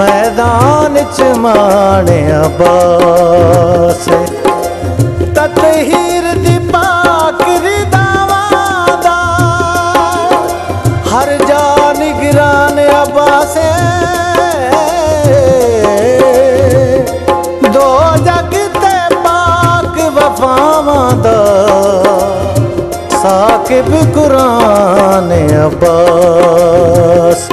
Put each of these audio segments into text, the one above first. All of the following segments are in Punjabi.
ਮੈਦਾਨ ਚ ਮਾਣਿਆ ਬਾਸੇ ਤਤਹੀਰ ਦੀ ਪਾਕ ਰਿਦਾਵਾਂ ਦਾ। ਹਰ ਜਾ ਨਿਗਰਾਨ ਅਬਾਸੇ। ਦੋ ਜਗ ਤੇ ਪਾਕ ਵਫਾਵਾਂ ਦਾ। ਸਾਕਿਬ ਕੁਰਾਨ ਅਬਾਸ।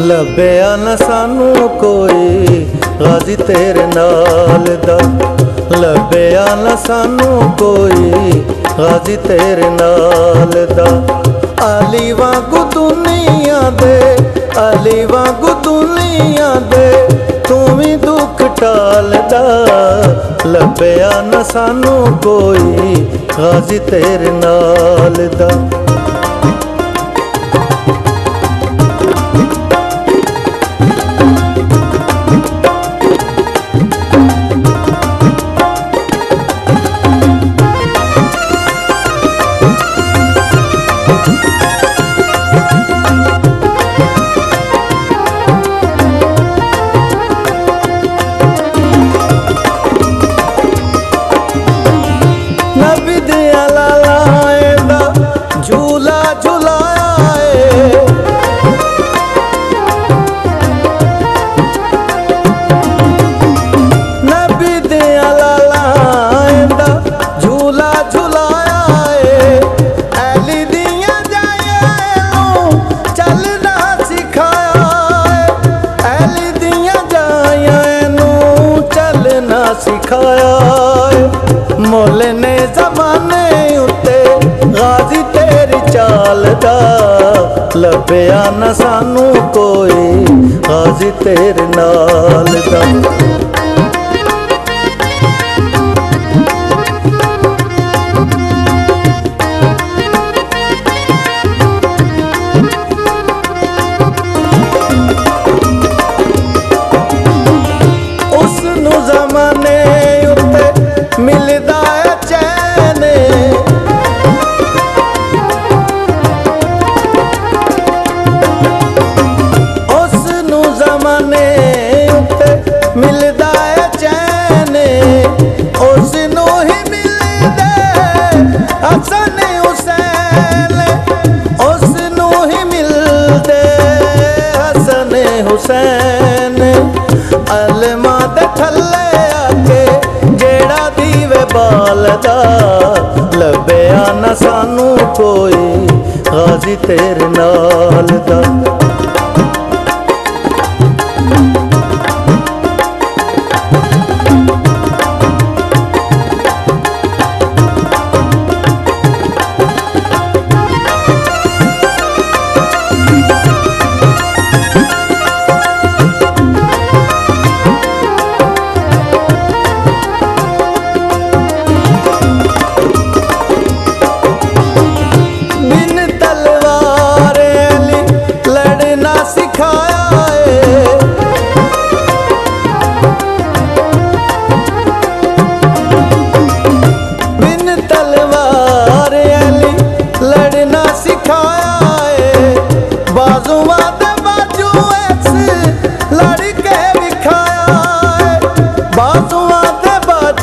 ਲੱਭਿਆ ਨਾ ਸਾਨੂੰ ਕੋਈ ਗਾਜ਼ੀ ਤੇਰੇ ਨਾਲ ਦਾ। ਲੱਭਿਆ ਨਾ ਸਾਨੂੰ ਕੋਈ, ਰਾਜ਼ੀ ਤੇਰੇ ਨਾਲ ਦਾ। ਅਲੀ ਵਾਂਗੂ ਦੁਨੀਆ ਦੇ ਅਲੀ ਵਾਂਗੂ ਦੁਨੀਆ ਦੇ, ਤੂੰ ਵੀ ਦੁੱਖ ਟਾਲਦਾ। ਲੱਭਿਆ ਨਾ ਸਾਨੂੰ ਕੋਈ, ਰਾਜ਼ੀ ਤੇਰੇ ਨਾਲ ਦਾ। ਮੁੱਲ ਨੇ ਜ਼ਮਾਨੇ ਉੱਤੇ ਗਾਜ਼ੀ ਤੇਰੀ ਚਾਲ ਦਾ ਲੱਭਿਆ ਨਾ ਸਾਨੂੰ ਕੋਈ ਗਾਜ਼ੀ ਤੇਰੇ ਨਾਲ ਦਾ। ਦੀਵੇ ਬਾਲਦਾ ਲੱਭਿਆ ਨਾ ਸਾਨੂੰ ਕੋਈ ਗਾਜ਼ੀ ਤੇਰੇ ਨਾਲ ਦਾ।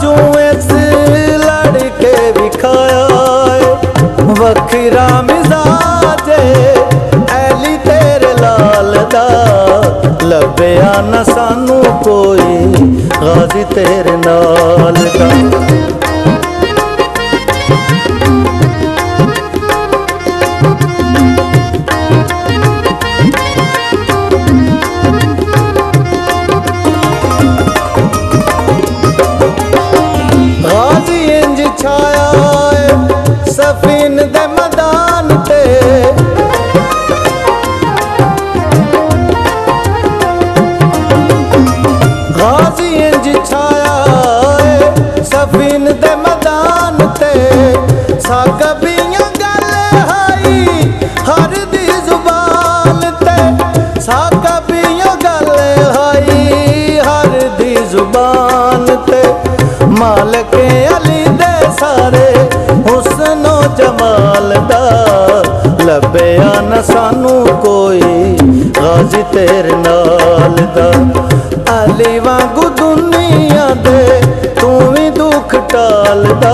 ਦੇ ਬਾਜੂ ਲੜ ਕੇ ਵਿਖਾਇਆ ਵੱਖਰਾ ਮਿਜ਼ਾਜ ਐਲੀ ਤੇਰੇ ਲਾਲ ਦਾ। ਲੱਭਿਆ ਨਾ ਸਾਨੂੰ ਕੋਈ ਗਾਜ਼ੀ ਤੇਰੇ ਨਾਲ ਦਾ। ਮੈਦਾਨ ਤੇ। ਗਾਜ਼ੀ ਸਫੀਨ ਦੇ ਮੈਦਾਨ ਤੇ। ਸਾਗਬੀਆਂ ਗੱਲ ਹਾਈ ਹਰ ਦੀ ਜ਼ੁਬਾਨ ਤੇ। ਸਾਗਬੀਆਂ ਗੱਲ ਹਾਈ ਹਰ ਦੀ ਜ਼ੁਬਾਨ ਤੇ। ਮਾਲਕ ਅਲੀ ਦੇ ਸਾਰੇ ਜਮਾਲ ਦਾ ਲੱਭਿਆ ਨਾ ਸਾਨੂੰ ਕੋਈ ਗਾਜ਼ੀ ਤੇਰੇ ਨਾਲ ਦਾ। ਅਲੀ ਵਾਂਗੂ ਦੁਨੀਆ ਦੇ ਤੂੰ ਵੀ ਦੁੱਖ ਟਾਲਦਾ,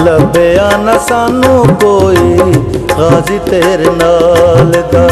ਲੱਭਿਆ ਨਾ ਸਾਨੂੰ ਕੋਈ ਗਾਜ਼ੀ ਤੇਰੇ ਨਾਲ ਦਾ।